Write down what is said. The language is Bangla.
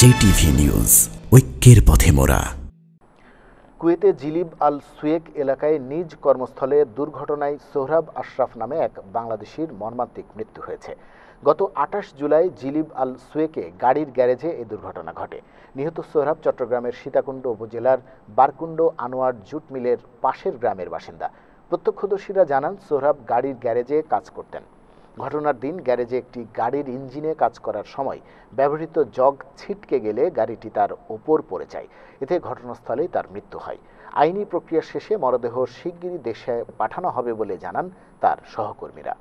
জেটিভি নিউজ, ঐক্যের পথে মোরা কুয়েতে জিলিব আল সুয়েক এলাকায় নিজ কর্মস্থলে দুর্ঘটনায় সোহরাব আশরাফ নামে এক বাংলাদেশির মর্মান্তিক মৃত্যু হয়েছে। গত আঠাশ জুলাই জিলিব আল সুয়েকে গাড়ির গ্যারেজে এই দুর্ঘটনা ঘটে। নিহত সোহরাব চট্টগ্রামের সীতাকুণ্ড উপজেলার বারকুণ্ড আনোয়ার জুট মিলের পাশের গ্রামের বাসিন্দা। প্রত্যক্ষদর্শীরা জানান, সোহরাব গাড়ির গ্যারেজে কাজ করতেন। ঘটনার দিন গ্যারেজে একটি গাড়ির ইঞ্জিনে কাজ করার সময় ব্যবহৃত জগ ছিটকে গেলে গাড়িটি তার ওপর পড়ে যায়। এতে ঘটনাস্থলেই তার মৃত্যু হয়। আইনি প্রক্রিয়া শেষে মরদেহ শিগগিরই দেশে পাঠানো হবে বলে জানান তার সহকর্মীরা।